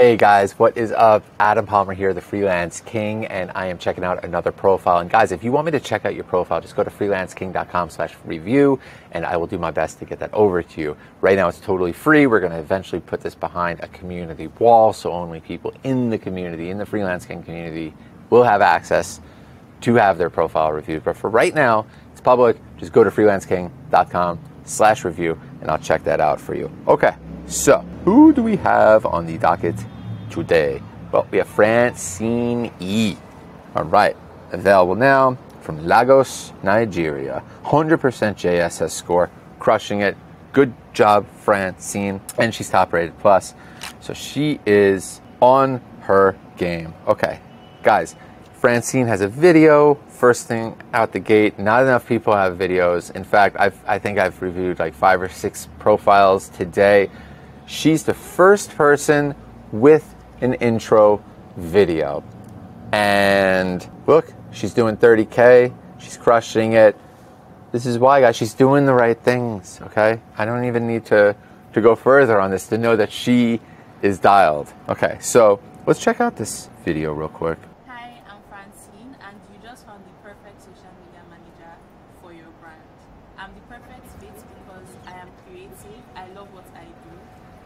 Hey guys, what is up? Adam Palmer here, the Freelance King, and I am checking out another profile. And guys, if you want me to check out your profile, just go to freelanceking.com slash review, and I will do my best to get that over to you. Right now, it's totally free. We're going to eventually put this behind a community wall, so only people in the community, in the Freelance King community, will have access to have their profile reviewed. But for right now, it's public. Just go to freelanceking.com slash review, and I'll check that out for you. Okay. So, who do we have on the docket today? Well, we have Francine E. All right, available now from Lagos, Nigeria. 100% JSS score, crushing it. Good job, Francine. And she's top rated plus. So she is on her game. Okay, guys, Francine has a video first thing out the gate. Not enough people have videos. In fact, I've, I think I've reviewed like five or six profiles today. She's the first person with an intro video. And look, she's doing 30K. She's crushing it. This is why, guys, she's doing the right things, okay? I don't even need to, to go further on this to know that she is dialed. Okay, so let's check out this video real quick. Hi, I'm Francine, and you just found the perfect social media manager for your brand. I'm the perfect fit because I am creative, I love what I do,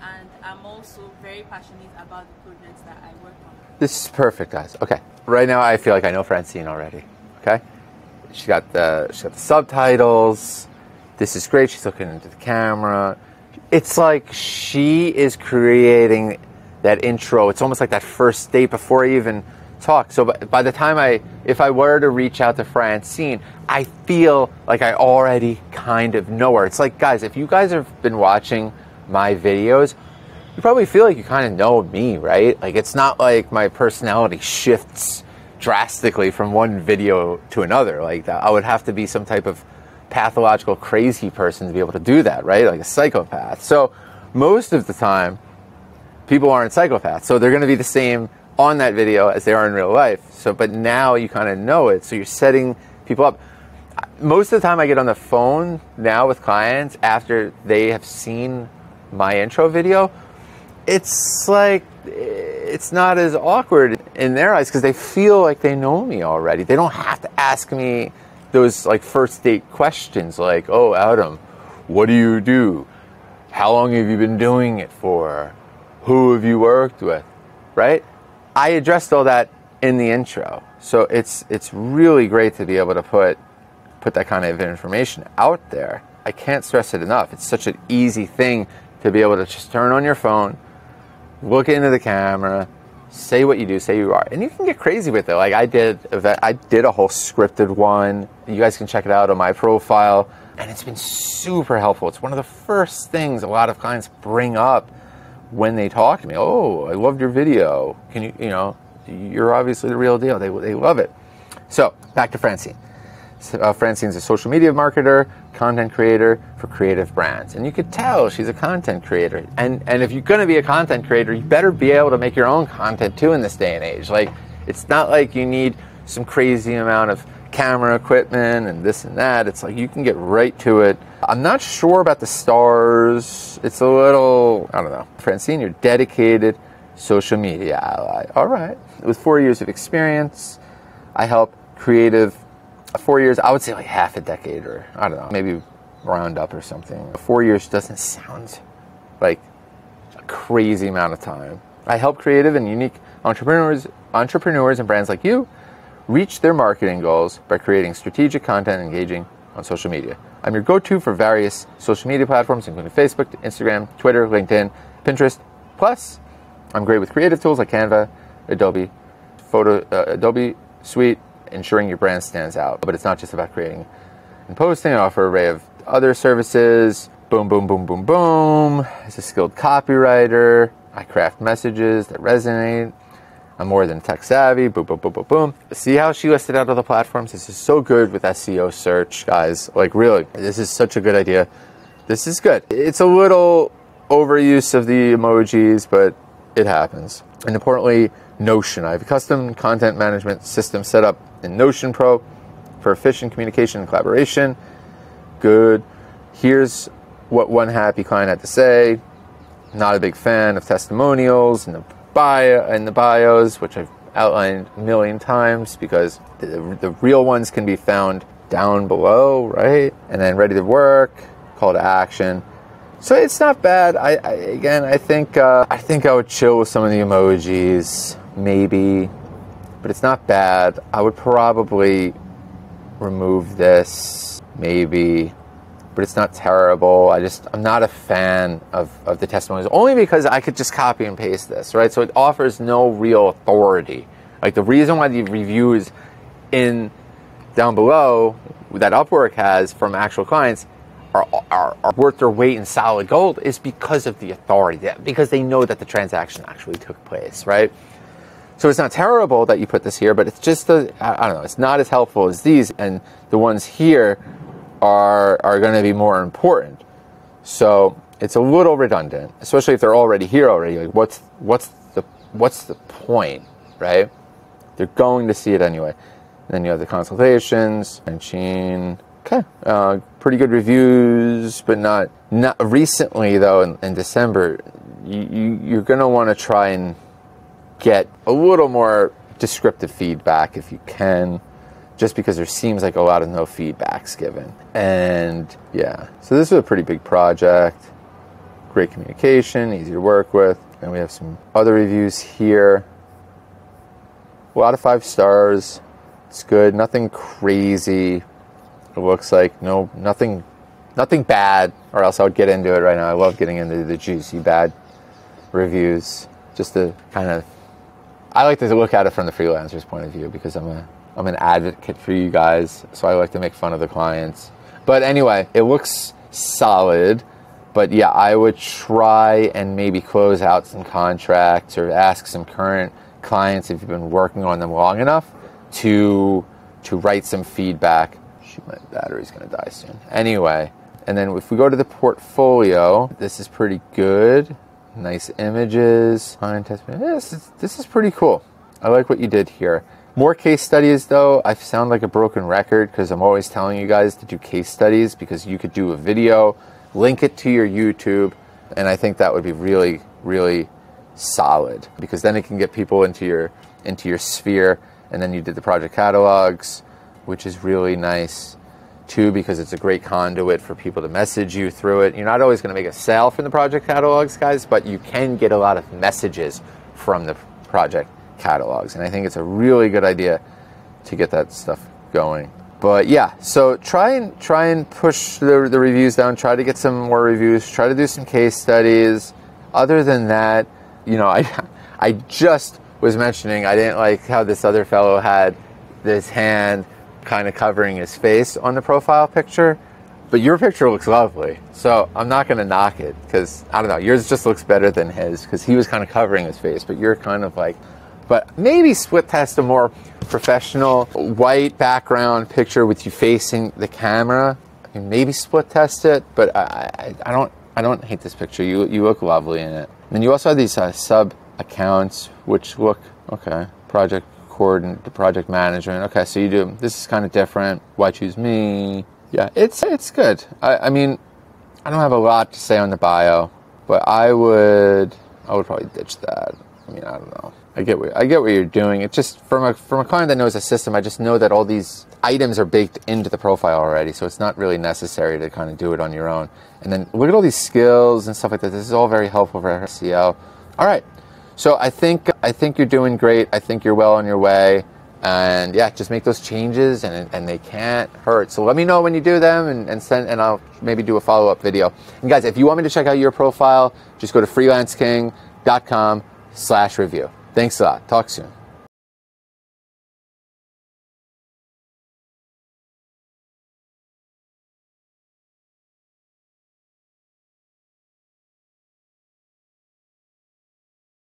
and I'm also very passionate about the projects that I work on. This is perfect, guys. Okay, right now I feel like I know Francine already. Okay, she got the she got the subtitles. This is great. She's looking into the camera. It's like she is creating that intro. It's almost like that first date before I even talk. So by, by the time I, if I were to reach out to Francine, I feel like I already kind of know her. It's like, guys, if you guys have been watching my videos, you probably feel like you kind of know me, right? Like it's not like my personality shifts drastically from one video to another. Like I would have to be some type of pathological crazy person to be able to do that, right? Like a psychopath. So most of the time, people aren't psychopaths. So they're going to be the same on that video as they are in real life. So, but now you kind of know it. So you're setting people up. Most of the time, I get on the phone now with clients after they have seen my intro video. It's like it's not as awkward in their eyes because they feel like they know me already. They don't have to ask me those like first date questions like, "Oh, Adam, what do you do? How long have you been doing it for? Who have you worked with?" Right? I addressed all that in the intro. So it's it's really great to be able to put put that kind of information out there. I can't stress it enough. It's such an easy thing to be able to just turn on your phone, look into the camera, say what you do, say you are, and you can get crazy with it. Like I did, I did a whole scripted one. You guys can check it out on my profile, and it's been super helpful. It's one of the first things a lot of clients bring up when they talk to me. Oh, I loved your video. Can you, you know, you're obviously the real deal. They they love it. So back to Francine. Uh, Francine's a social media marketer, content creator for creative brands. And you could tell she's a content creator. And, and if you're going to be a content creator, you better be able to make your own content too in this day and age. Like, it's not like you need some crazy amount of camera equipment and this and that. It's like you can get right to it. I'm not sure about the stars. It's a little, I don't know. Francine, you're dedicated social media ally. All right. With four years of experience, I help creative four years, I would say like half a decade or I don't know, maybe round up or something. Four years doesn't sound like a crazy amount of time. I help creative and unique entrepreneurs, entrepreneurs and brands like you reach their marketing goals by creating strategic content engaging on social media. I'm your go-to for various social media platforms, including Facebook, Instagram, Twitter, LinkedIn, Pinterest. Plus, I'm great with creative tools like Canva, Adobe, Photo, uh, Adobe Suite, ensuring your brand stands out. But it's not just about creating and posting. I offer an array of other services. Boom, boom, boom, boom, boom. As a skilled copywriter, I craft messages that resonate. I'm more than tech savvy. Boom, boom, boom, boom, boom. See how she listed out all the platforms? This is so good with SEO search, guys. Like, really, this is such a good idea. This is good. It's a little overuse of the emojis, but it happens. And importantly, Notion. I have a custom content management system set up in Notion Pro for efficient communication and collaboration. Good. Here's what one happy client had to say. Not a big fan of testimonials and the bio in the bios, which I've outlined a million times because the, the real ones can be found down below, right? And then ready to work, call to action. So it's not bad. I, I again, I think uh, I think I would chill with some of the emojis, maybe, but it's not bad. I would probably remove this, maybe, but it's not terrible. I just I'm not a fan of, of the testimonials only because I could just copy and paste this, right? So it offers no real authority. Like the reason why the reviews in down below that Upwork has from actual clients are, are, are, worth their weight in solid gold is because of the authority, that because they know that the transaction actually took place, right? So it's not terrible that you put this here, but it's just, the, I don't know, it's not as helpful as these, and the ones here are, are going to be more important. So it's a little redundant, especially if they're already here already. Like, what's, what's, the, what's the point, right? They're going to see it anyway. And then you have the consultations and Sheen. Okay, uh, pretty good reviews, but not not recently though. In, in December, you, you you're gonna want to try and get a little more descriptive feedback if you can, just because there seems like a lot of no feedbacks given. And yeah, so this is a pretty big project. Great communication, easy to work with. And we have some other reviews here. A lot of five stars. It's good. Nothing crazy. It looks like no nothing nothing bad, or else I would get into it right now. I love getting into the juicy bad reviews, just to kind of. I like to look at it from the freelancer's point of view because I'm a I'm an advocate for you guys, so I like to make fun of the clients. But anyway, it looks solid. But yeah, I would try and maybe close out some contracts or ask some current clients if you've been working on them long enough to to write some feedback. Shoot, my battery's gonna die soon. Anyway, and then if we go to the portfolio, this is pretty good. Nice images, This is, this is pretty cool. I like what you did here. More case studies though. I sound like a broken record because I'm always telling you guys to do case studies because you could do a video, link it to your YouTube, and I think that would be really, really solid because then it can get people into your into your sphere and then you did the project catalogs, which is really nice too because it's a great conduit for people to message you through it. You're not always going to make a sale from the project catalogs, guys, but you can get a lot of messages from the project catalogs. And I think it's a really good idea to get that stuff going. But yeah, so try and try and push the, the reviews down. Try to get some more reviews. Try to do some case studies. Other than that, you know, I I just was mentioning, I didn't like how this other fellow had this hand kind of covering his face on the profile picture. But your picture looks lovely. So I'm not going to knock it because, I don't know, yours just looks better than his because he was kind of covering his face, but you're kind of like, but maybe split test a more professional white background picture with you facing the camera. I mean, maybe split test it, but I, I, I, don't I don't hate this picture. You you look lovely in it. And you also have these uh, sub accounts, which look okay. Project coordinate, project management. Okay, so you do this is kind of different. Why choose me? Yeah, it's it's good. I, I mean, I don't have a lot to say on the bio, but I would I would probably ditch that. I mean, I don't know. I get what I get what you're doing. It's just from a from a client that knows the system. I just know that all these items are baked into the profile already, so it's not really necessary to kind of do it on your own. And then look at all these skills and stuff like that. This is all very helpful for SEO. All right, so I think I think you're doing great. I think you're well on your way. And yeah, just make those changes and, and they can't hurt. So let me know when you do them and, and send and I'll maybe do a follow-up video. And guys, if you want me to check out your profile, just go to freelanceking.com slash review. Thanks a lot. Talk soon.